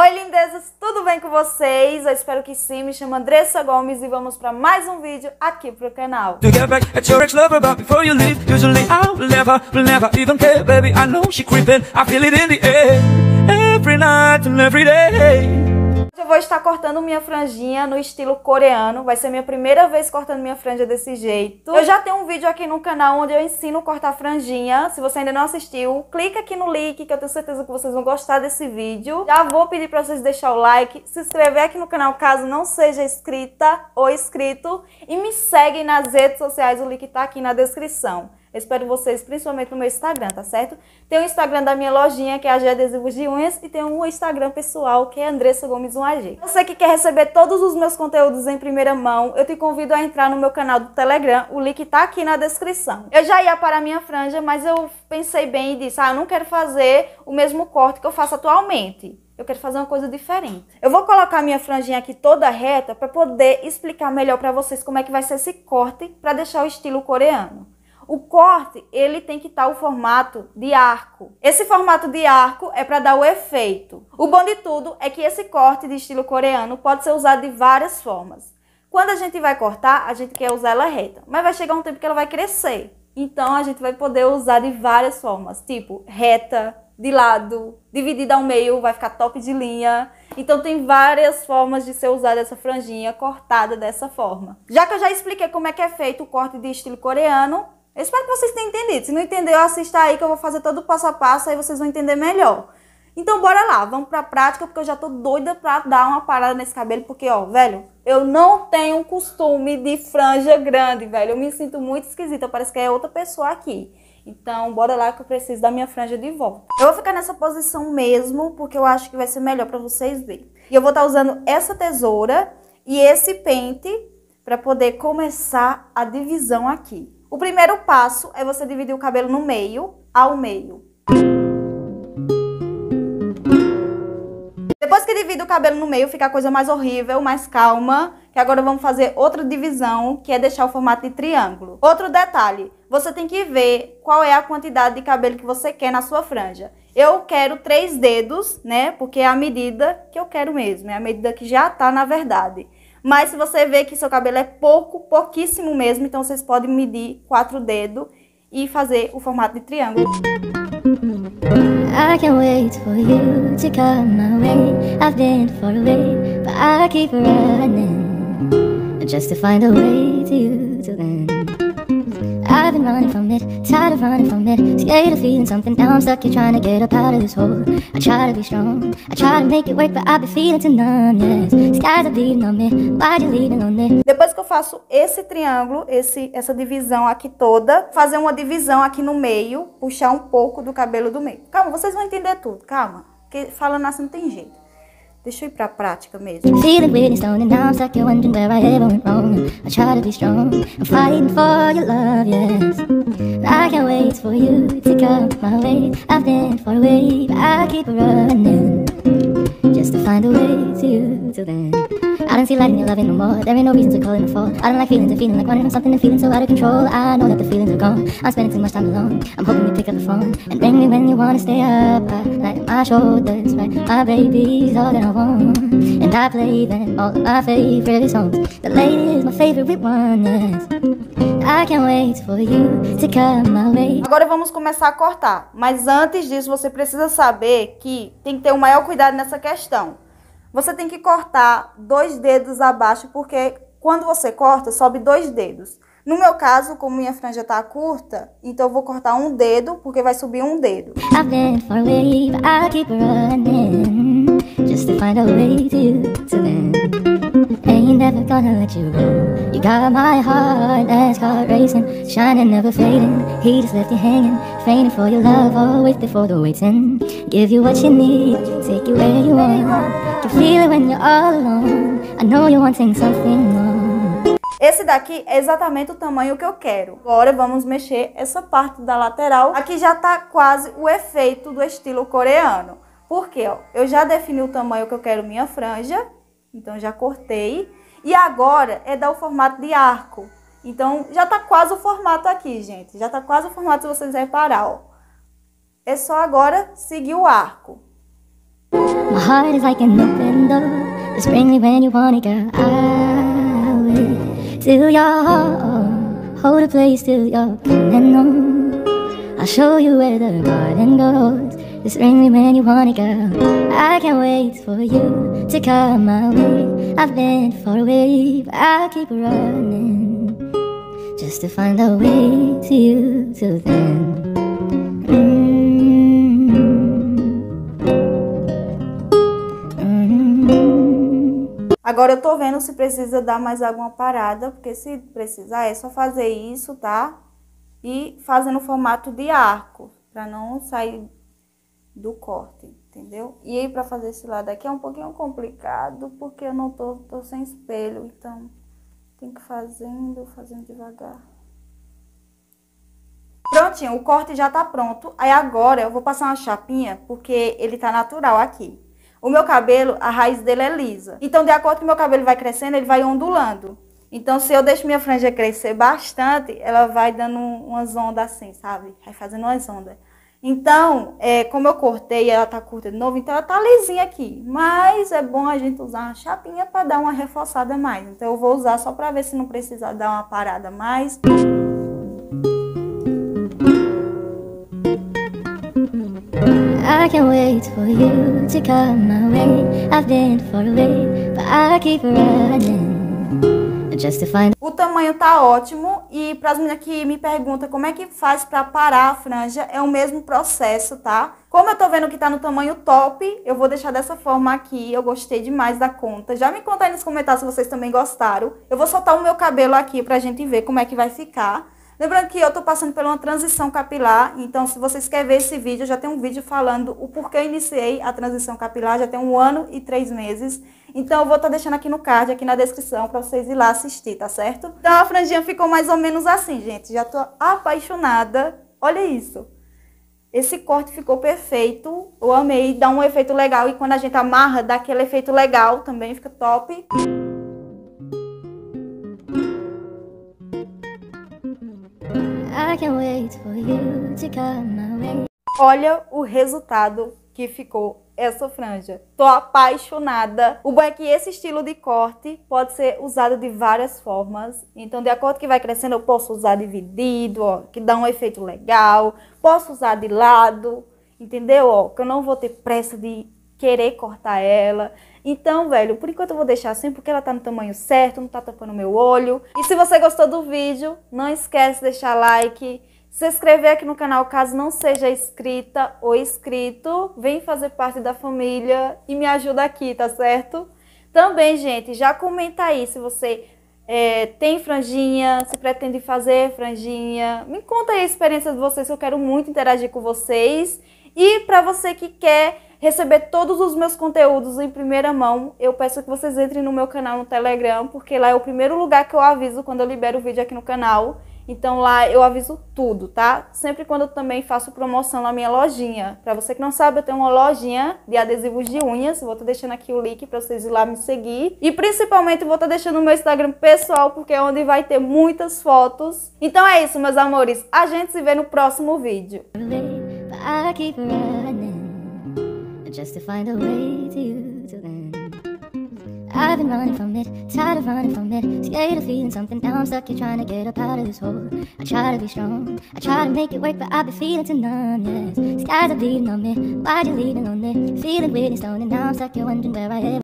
Oi, lindezas, tudo bem com vocês? Eu espero que sim. Me chamo Andressa Gomes e vamos para mais um vídeo aqui pro canal. Eu vou estar cortando minha franjinha no estilo coreano. Vai ser minha primeira vez cortando minha franja desse jeito. Eu já tenho um vídeo aqui no canal onde eu ensino a cortar franjinha. Se você ainda não assistiu, clica aqui no link que eu tenho certeza que vocês vão gostar desse vídeo. Já vou pedir para vocês deixar o like, se inscrever aqui no canal caso não seja inscrita ou inscrito. E me seguem nas redes sociais, o link tá aqui na descrição. Espero vocês, principalmente no meu Instagram, tá certo? Tem o Instagram da minha lojinha, que é a G Adesivos de Unhas, e tem o Instagram pessoal, que é Andressa Gomes 1AG. Você que quer receber todos os meus conteúdos em primeira mão, eu te convido a entrar no meu canal do Telegram, o link tá aqui na descrição. Eu já ia para a minha franja, mas eu pensei bem e disse, ah, eu não quero fazer o mesmo corte que eu faço atualmente. Eu quero fazer uma coisa diferente. Eu vou colocar minha franjinha aqui toda reta para poder explicar melhor para vocês como é que vai ser esse corte para deixar o estilo coreano. O corte, ele tem que estar tá o formato de arco. Esse formato de arco é para dar o efeito. O bom de tudo é que esse corte de estilo coreano pode ser usado de várias formas. Quando a gente vai cortar, a gente quer usar ela reta, mas vai chegar um tempo que ela vai crescer. Então a gente vai poder usar de várias formas, tipo reta, de lado, dividida ao meio, vai ficar top de linha. Então tem várias formas de ser usada essa franjinha cortada dessa forma. Já que eu já expliquei como é que é feito o corte de estilo coreano, eu espero que vocês tenham entendido. Se não entendeu, assista aí que eu vou fazer todo o passo a passo, aí vocês vão entender melhor. Então bora lá, vamos pra prática, porque eu já tô doida pra dar uma parada nesse cabelo, porque ó, velho, eu não tenho costume de franja grande, velho. Eu me sinto muito esquisita, parece que é outra pessoa aqui. Então, bora lá que eu preciso da minha franja de volta. Eu vou ficar nessa posição mesmo, porque eu acho que vai ser melhor pra vocês verem. E eu vou estar tá usando essa tesoura e esse pente para poder começar a divisão aqui. O primeiro passo é você dividir o cabelo no meio, ao meio. Depois que divide o cabelo no meio, fica a coisa mais horrível, mais calma. Que agora vamos fazer outra divisão, que é deixar o formato de triângulo. Outro detalhe, você tem que ver qual é a quantidade de cabelo que você quer na sua franja. Eu quero três dedos, né? Porque é a medida que eu quero mesmo, é a medida que já tá na verdade. Mas se você vê que seu cabelo é pouco, pouquíssimo mesmo, então vocês podem medir quatro dedos e fazer o formato de triângulo. I can't wait for you to come my way. I've been far away, but I keep running just to find a way to you to then. I've been running from it, tired of running from it. Scared of feeling something, now I'm stuck here trying to get up out of this hole. I try to be strong, I try to make it work But I've been feeling numb, yes. Skies are bleeding on me, why'd you on me? Depois que eu faço esse triângulo, esse, essa divisão aqui toda Fazer uma divisão aqui no meio Puxar um pouco do cabelo do meio. Calma, vocês vão entender tudo, calma Porque falando assim não tem jeito Deixa eu ir pra prática mesmo. Feeling weird and stoned and now I'm stuck here wondering where I ever went wrong. I try to be strong, I'm fighting for your love, yes. I can't wait for you to come my way. I've been far away, but I keep running just to find a way to you till then. I don't see light in your loving no. There ain't no reason to call it a fall. I don't like feelings and feeling like from something and feeling so out of control. I know that the feelings are gone. I'm spending too much time alone. I'm hoping you pick up the phone and ring me when you wanna stay up. I like my shoulders, right? My baby's all that I want. And I play them all my favorite songs. The is my favorite one, yes. I can't wait for you to come my. Agora vamos começar a cortar. Mas antes disso, você precisa saber que tem que ter o maior cuidado nessa questão. Você tem que cortar dois dedos abaixo, porque quando você corta, sobe dois dedos. No meu caso, como minha franja tá curta, então eu vou cortar um dedo, porque vai subir um dedo. I've never gonna let you go You got my heart, racing Shining, never fading He just left you hanging Fainting for your love, always before the Give you what you need, take you where you want feel it when you're all alone. I know you're wanting something more. Esse daqui é exatamente o tamanho que eu quero. Agora vamos mexer essa parte da lateral. Aqui já tá quase o efeito do estilo coreano. Porque ó, eu já defini o tamanho que eu quero minha franja. Então já cortei. E agora é dar o formato de arco. Então já tá quase o formato aqui, gente. Já tá quase o formato se vocês reparar, ó. É só agora seguir o arco. My heart is like an open door when you want it, girl I'll wait till you're home Hold a place I'll show you where the garden goes Just ring me when you want it, girl I can't wait for you to come my way. I've been far away, but I'll keep running Just to find a way to you till then Agora eu tô vendo se precisa dar mais alguma parada, porque se precisar é só fazer isso, tá? E fazer no formato de arco, para não sair do corte, entendeu? E aí para fazer esse lado aqui é um pouquinho complicado, porque eu não tô, tô sem espelho, então tem que fazendo, fazendo devagar. Prontinho, o corte já tá pronto. Aí agora eu vou passar uma chapinha, porque ele tá natural aqui. O meu cabelo, a raiz dele é lisa. Então, de acordo com o meu cabelo vai crescendo, ele vai ondulando. Então, se eu deixo minha franja crescer bastante, ela vai dando umas ondas assim, sabe? Vai fazendo umas ondas. Então, é, como eu cortei ela tá curta de novo, então ela tá lisinha aqui. Mas é bom a gente usar uma chapinha para dar uma reforçada mais. Então, eu vou usar só para ver se não precisa dar uma parada mais. I can't wait for you to come my way. I've been far away, but I keep running. O tamanho tá ótimo e para as meninas que me perguntam como é que faz para parar a franja, é o mesmo processo, tá? Como eu tô vendo que tá no tamanho top, eu vou deixar dessa forma aqui. Eu gostei demais da conta. Já me conta aí nos comentários se vocês também gostaram. Eu vou soltar o meu cabelo aqui pra gente ver como é que vai ficar. Lembrando que eu estou passando por uma transição capilar, então se vocês querem ver esse vídeo, já tem um vídeo falando o porquê eu iniciei a transição capilar, já tem um ano e três meses. Então eu vou estar tá deixando aqui no card, aqui na descrição, para vocês ir lá assistir, tá certo? Então a franjinha ficou mais ou menos assim, gente. Já estou apaixonada. Olha isso. Esse corte ficou perfeito. Eu amei, dá um efeito legal. E quando a gente amarra, dá aquele efeito legal também, fica top. Olha o resultado que ficou essa franja. Tô apaixonada. O bom é que esse estilo de corte pode ser usado de várias formas. Então, de acordo que vai crescendo, eu posso usar dividido, ó, que dá um efeito legal. Posso usar de lado, entendeu? Ó, que eu não vou ter pressa de querer cortar ela. Então, velho, por enquanto eu vou deixar assim porque ela tá no tamanho certo, não tá tapando meu olho. E se você gostou do vídeo, não esquece de deixar like, se inscrever aqui no canal caso não seja inscrita ou inscrito. Vem fazer parte da família e me ajuda aqui, tá certo? Também, gente, já comenta aí se você é, tem franjinha, se pretende fazer franjinha. Me conta aí a experiência de vocês, que eu quero muito interagir com vocês. E para você que quer receber todos os meus conteúdos em primeira mão, eu peço que vocês entrem no meu canal no Telegram, porque lá é o primeiro lugar que eu aviso quando eu libero o vídeo aqui no canal. Então lá eu aviso tudo, tá? Sempre quando eu também faço promoção na minha lojinha. Para você que não sabe, eu tenho uma lojinha de adesivos de unhas. Vou estar tá deixando aqui o link para vocês ir lá me seguir. E principalmente vou estar tá deixando o meu Instagram pessoal, porque é onde vai ter muitas fotos. Então é isso, meus amores. A gente se vê no próximo vídeo. I've been running from it, tired of running from it, scared of feeling something. Now I'm stuck here trying to get up out of this hole. I try to be strong, I try to make it work, but I've been feeling too numb. Yes, skies are bleeding on me. Why'd you leaving on me? Feeling weird and stoned, and now I'm stuck here wondering where I am.